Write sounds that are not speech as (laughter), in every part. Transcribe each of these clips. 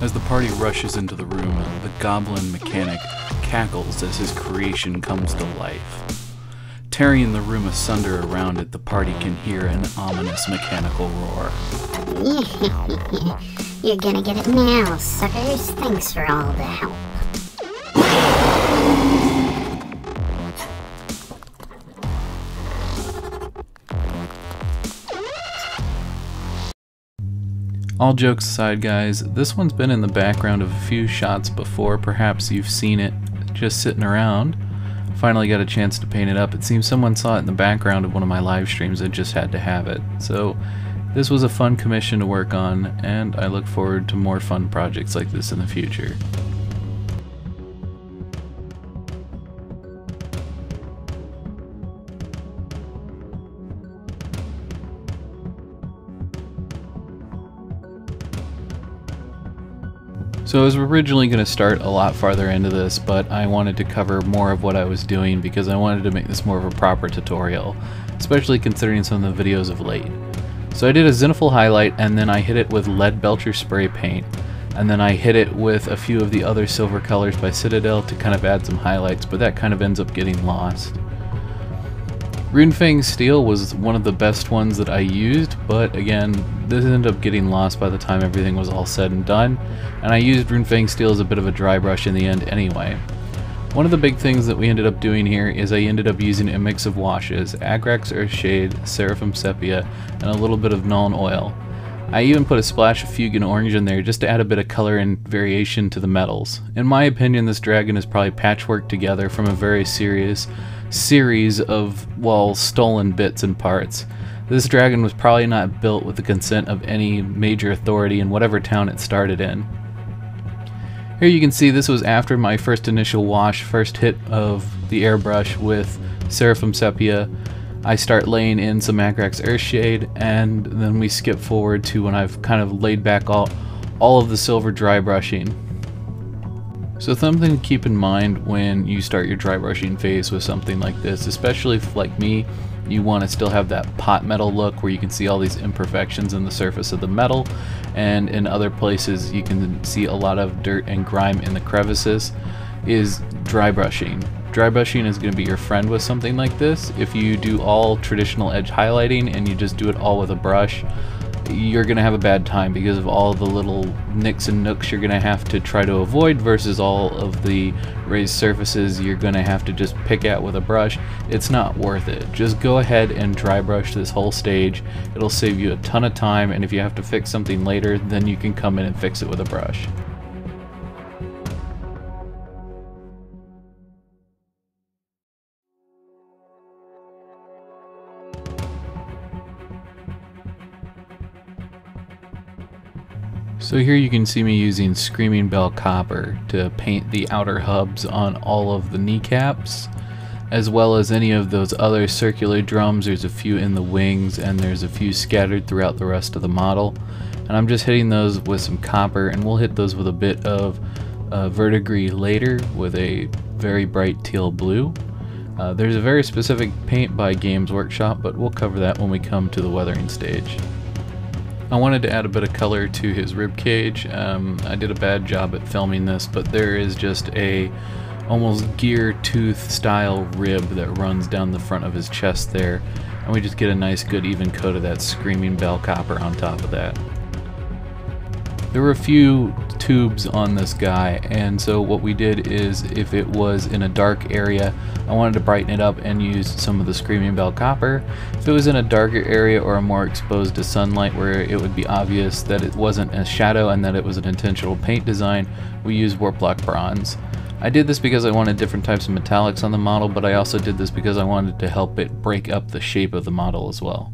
As the party rushes into the room, the goblin mechanic cackles as his creation comes to life. Tearing the room asunder around it, the party can hear an ominous mechanical roar. (laughs) You're gonna get it now, suckers. Thanks for all the help. All jokes aside, guys, this one's been in the background of a few shots before. Perhaps you've seen it just sitting around. Finally got a chance to paint it up. It seems someone saw it in the background of one of my live streams and just had to have it. So this was a fun commission to work on, and I look forward to more fun projects like this in the future. So I was originally going to start a lot farther into this, but I wanted to cover more of what I was doing because I wanted to make this more of a proper tutorial, especially considering some of the videos of late. So I did a Zenithal highlight and then I hit it with lead belcher spray paint, and then I hit it with a few of the other silver colors by Citadel to kind of add some highlights, but that kind of ends up getting lost. Runefang Steel was one of the best ones that I used, but again, this ended up getting lost by the time everything was all said and done, and I used Runefang Steel as a bit of a dry brush in the end anyway. One of the big things that we ended up doing here is I ended up using a mix of washes, Agrax Earthshade, Seraphim Sepia, and a little bit of Nuln Oil. I even put a splash of Fuegan Orange in there just to add a bit of color and variation to the metals. In my opinion, this dragon is probably patchwork together from a very serious series of, well, stolen bits and parts. This dragon was probably not built with the consent of any major authority in whatever town it started in. Here you can see this was after my first initial wash, first hit of the airbrush with Seraphim Sepia. I start laying in some Agrax Earthshade, and then we skip forward to when I've kind of laid back all, all of the silver dry brushing. So something to keep in mind when you start your dry brushing phase with something like this, especially if, like me, you want to still have that pot metal look where you can see all these imperfections in the surface of the metal and in other places you can see a lot of dirt and grime in the crevices is dry brushing. Dry brushing is going to be your friend with something like this. If you do all traditional edge highlighting and you just do it all with a brush, you're going to have a bad time because of all the little nicks and nooks you're going to have to try to avoid versus all of the raised surfaces you're going to have to just pick at with a brush. It's not worth it. Just go ahead and dry brush this whole stage. It'll save you a ton of time and if you have to fix something later then you can come in and fix it with a brush. So here you can see me using Screaming Bell Copper to paint the outer hubs on all of the kneecaps as well as any of those other circular drums. There's a few in the wings and there's a few scattered throughout the rest of the model. And I'm just hitting those with some copper and we'll hit those with a bit of uh, verdigris later with a very bright teal blue. Uh, there's a very specific paint by Games Workshop but we'll cover that when we come to the weathering stage. I wanted to add a bit of color to his rib cage. Um, I did a bad job at filming this, but there is just a almost gear tooth style rib that runs down the front of his chest there, and we just get a nice good even coat of that screaming bell copper on top of that. There were a few tubes on this guy and so what we did is if it was in a dark area I wanted to brighten it up and use some of the Screaming Bell copper. If it was in a darker area or more exposed to sunlight where it would be obvious that it wasn't a shadow and that it was an intentional paint design we used Warplock bronze. I did this because I wanted different types of metallics on the model but I also did this because I wanted to help it break up the shape of the model as well.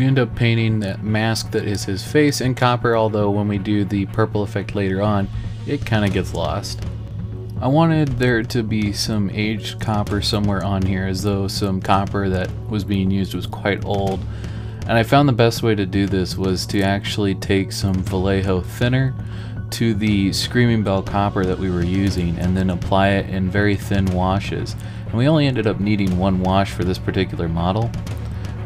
We end up painting that mask that is his face in copper, although when we do the purple effect later on, it kind of gets lost. I wanted there to be some aged copper somewhere on here as though some copper that was being used was quite old. And I found the best way to do this was to actually take some Vallejo thinner, to the Screaming Bell copper that we were using and then apply it in very thin washes. And we only ended up needing one wash for this particular model.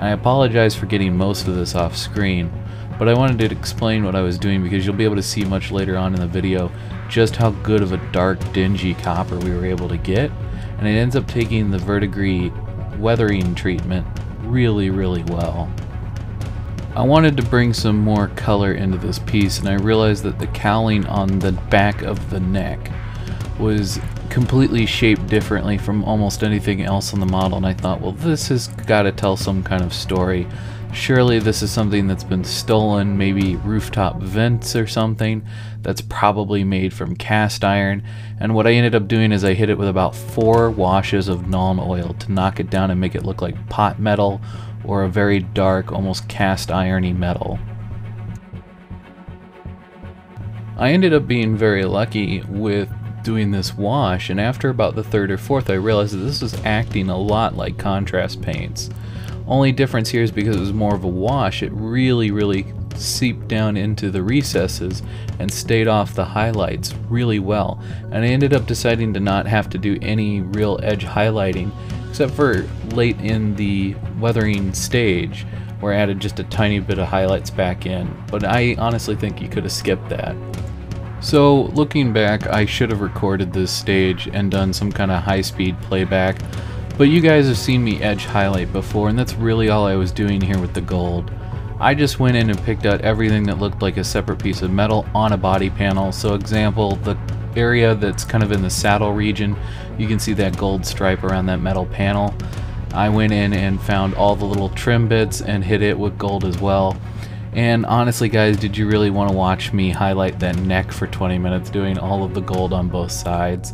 I apologize for getting most of this off screen, but I wanted to explain what I was doing because you'll be able to see much later on in the video just how good of a dark dingy copper we were able to get and it ends up taking the verdigris weathering treatment really really well. I wanted to bring some more color into this piece and I realized that the cowling on the back of the neck was completely shaped differently from almost anything else on the model and I thought well this has got to tell some kind of story Surely this is something that's been stolen, maybe rooftop vents or something that's probably made from cast iron. And what I ended up doing is I hit it with about four washes of Nuln Oil to knock it down and make it look like pot metal or a very dark, almost cast irony metal. I ended up being very lucky with doing this wash and after about the third or fourth I realized that this was acting a lot like contrast paints. Only difference here is because it was more of a wash, it really, really seeped down into the recesses and stayed off the highlights really well. And I ended up deciding to not have to do any real edge highlighting, except for late in the weathering stage, where I added just a tiny bit of highlights back in. But I honestly think you could have skipped that. So looking back, I should have recorded this stage and done some kind of high-speed playback but you guys have seen me edge highlight before and that's really all I was doing here with the gold. I just went in and picked out everything that looked like a separate piece of metal on a body panel. So example, the area that's kind of in the saddle region, you can see that gold stripe around that metal panel. I went in and found all the little trim bits and hit it with gold as well. And honestly guys, did you really want to watch me highlight that neck for 20 minutes doing all of the gold on both sides?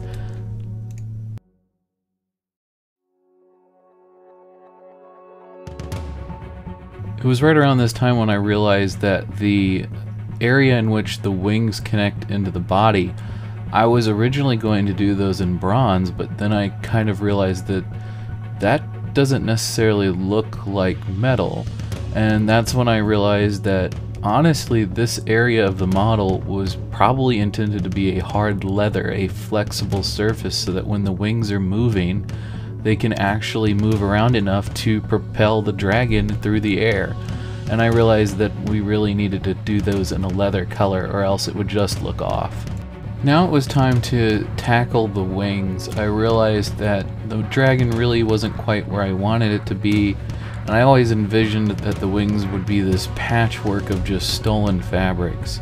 It was right around this time when I realized that the area in which the wings connect into the body, I was originally going to do those in bronze, but then I kind of realized that that doesn't necessarily look like metal. And that's when I realized that honestly this area of the model was probably intended to be a hard leather, a flexible surface so that when the wings are moving, they can actually move around enough to propel the dragon through the air. And I realized that we really needed to do those in a leather color or else it would just look off. Now it was time to tackle the wings. I realized that the dragon really wasn't quite where I wanted it to be, and I always envisioned that the wings would be this patchwork of just stolen fabrics.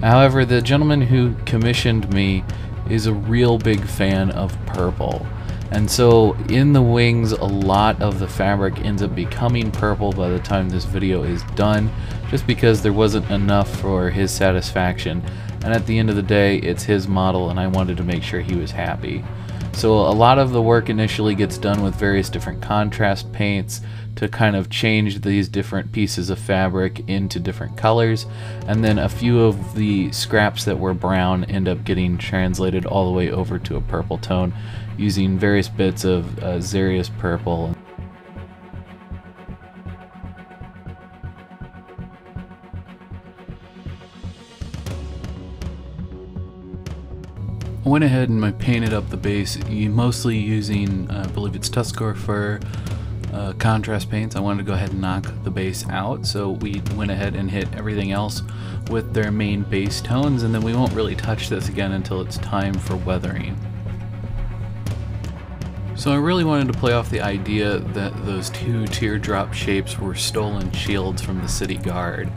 However, the gentleman who commissioned me is a real big fan of purple. And so in the wings, a lot of the fabric ends up becoming purple by the time this video is done, just because there wasn't enough for his satisfaction. And at the end of the day, it's his model and I wanted to make sure he was happy. So a lot of the work initially gets done with various different contrast paints to kind of change these different pieces of fabric into different colors and then a few of the scraps that were brown end up getting translated all the way over to a purple tone using various bits of uh, Xereus purple. I went ahead and I painted up the base mostly using, uh, I believe it's Tuskgor fur uh, contrast paints. I wanted to go ahead and knock the base out, so we went ahead and hit everything else with their main base tones, and then we won't really touch this again until it's time for weathering. So I really wanted to play off the idea that those two teardrop shapes were stolen shields from the city guard.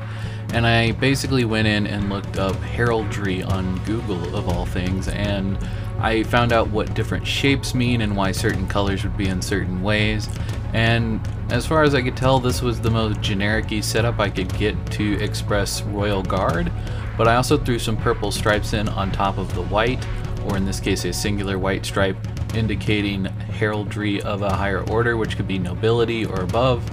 And I basically went in and looked up heraldry on Google, of all things, and I found out what different shapes mean and why certain colors would be in certain ways. And as far as I could tell, this was the most generic setup I could get to express Royal Guard. But I also threw some purple stripes in on top of the white, or in this case a singular white stripe, indicating heraldry of a higher order, which could be nobility or above.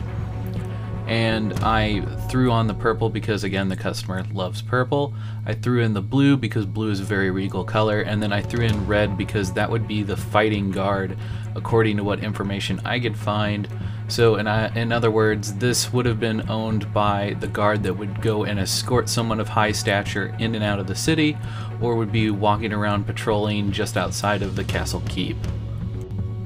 And I threw on the purple because again the customer loves purple. I threw in the blue because blue is a very regal color and then I threw in red because that would be the fighting guard according to what information I could find. So in, uh, in other words, this would have been owned by the guard that would go and escort someone of high stature in and out of the city or would be walking around patrolling just outside of the castle keep.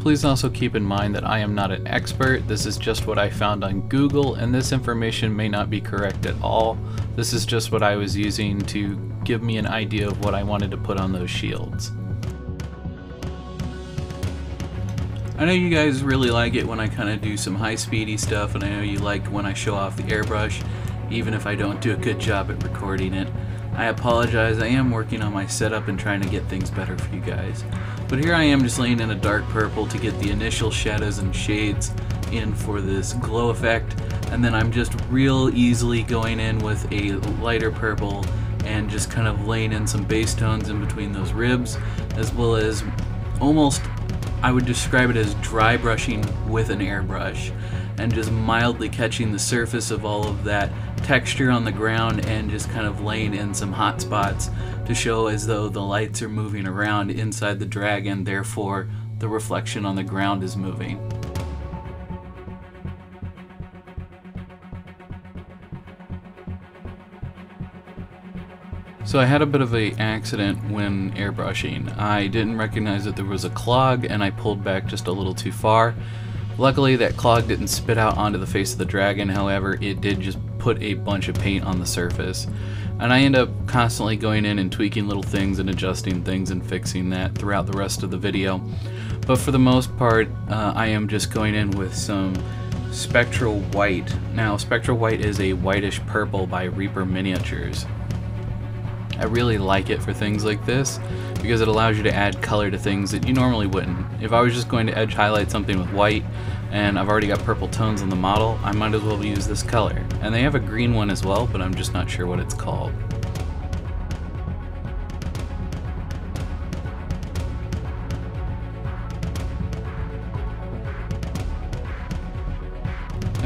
Please also keep in mind that I am not an expert, this is just what I found on Google and this information may not be correct at all. This is just what I was using to give me an idea of what I wanted to put on those shields. I know you guys really like it when I kind of do some high speedy stuff and I know you like when I show off the airbrush even if I don't do a good job at recording it. I apologize, I am working on my setup and trying to get things better for you guys. But here I am just laying in a dark purple to get the initial shadows and shades in for this glow effect. And then I'm just real easily going in with a lighter purple and just kind of laying in some base tones in between those ribs as well as almost I would describe it as dry brushing with an airbrush and just mildly catching the surface of all of that texture on the ground and just kind of laying in some hot spots to show as though the lights are moving around inside the dragon, therefore the reflection on the ground is moving. So I had a bit of a accident when airbrushing. I didn't recognize that there was a clog and I pulled back just a little too far. Luckily that clog didn't spit out onto the face of the dragon, however it did just put a bunch of paint on the surface. And I end up constantly going in and tweaking little things and adjusting things and fixing that throughout the rest of the video. But for the most part, uh, I am just going in with some Spectral White. Now, Spectral White is a whitish purple by Reaper Miniatures. I really like it for things like this because it allows you to add color to things that you normally wouldn't. If I was just going to edge highlight something with white and I've already got purple tones on the model, I might as well use this color. And they have a green one as well, but I'm just not sure what it's called.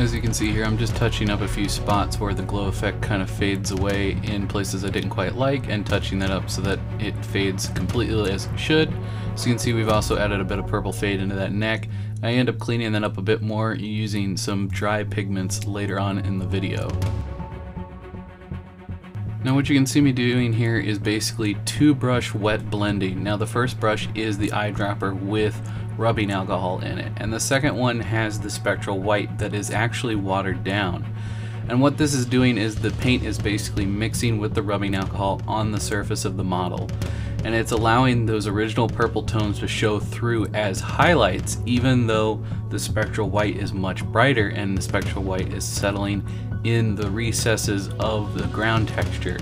As you can see here, I'm just touching up a few spots where the glow effect kind of fades away in places I didn't quite like and touching that up so that it fades completely as it should. So you can see we've also added a bit of purple fade into that neck. I end up cleaning that up a bit more using some dry pigments later on in the video. Now what you can see me doing here is basically two brush wet blending. Now the first brush is the eyedropper with rubbing alcohol in it. And the second one has the spectral white that is actually watered down. And what this is doing is the paint is basically mixing with the rubbing alcohol on the surface of the model. And it's allowing those original purple tones to show through as highlights even though the spectral white is much brighter and the spectral white is settling in the recesses of the ground texture.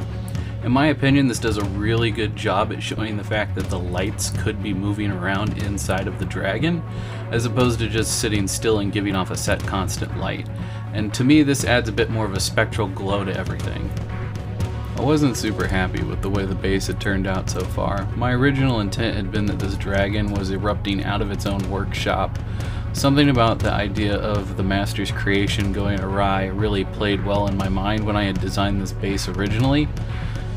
In my opinion, this does a really good job at showing the fact that the lights could be moving around inside of the dragon, as opposed to just sitting still and giving off a set constant light. And to me, this adds a bit more of a spectral glow to everything. I wasn't super happy with the way the base had turned out so far. My original intent had been that this dragon was erupting out of its own workshop. Something about the idea of the master's creation going awry really played well in my mind when I had designed this base originally,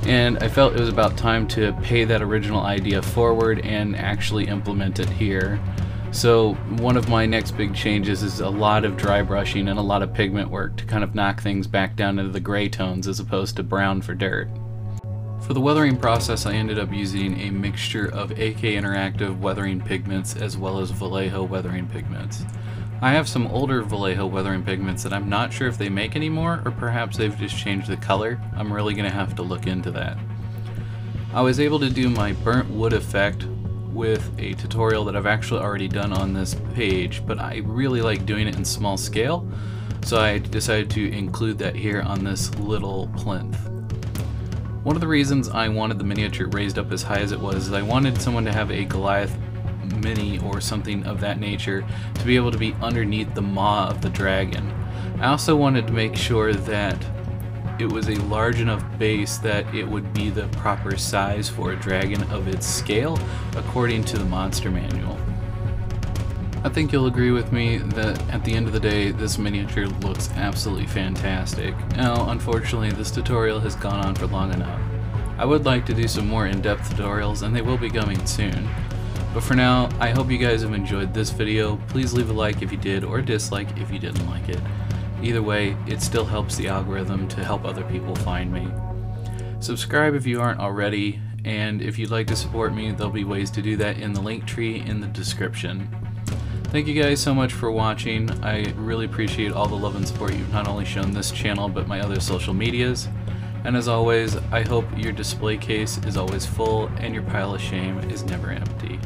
and I felt it was about time to pay that original idea forward and actually implement it here. So one of my next big changes is a lot of dry brushing and a lot of pigment work to kind of knock things back down into the gray tones as opposed to brown for dirt. For the weathering process I ended up using a mixture of AK Interactive weathering pigments as well as Vallejo weathering pigments. I have some older Vallejo weathering pigments that I'm not sure if they make anymore, or perhaps they've just changed the color. I'm really going to have to look into that. I was able to do my burnt wood effect with a tutorial that I've actually already done on this page, but I really like doing it in small scale, so I decided to include that here on this little plinth. One of the reasons I wanted the miniature raised up as high as it was is I wanted someone to have a Goliath mini or something of that nature to be able to be underneath the maw of the dragon. I also wanted to make sure that it was a large enough base that it would be the proper size for a dragon of its scale according to the monster manual. I think you'll agree with me that at the end of the day, this miniature looks absolutely fantastic. Now, unfortunately, this tutorial has gone on for long enough. I would like to do some more in-depth tutorials, and they will be coming soon. But for now, I hope you guys have enjoyed this video. Please leave a like if you did, or dislike if you didn't like it. Either way, it still helps the algorithm to help other people find me. Subscribe if you aren't already, and if you'd like to support me, there'll be ways to do that in the link tree in the description. Thank you guys so much for watching. I really appreciate all the love and support you've not only shown this channel, but my other social medias. And as always, I hope your display case is always full and your pile of shame is never empty.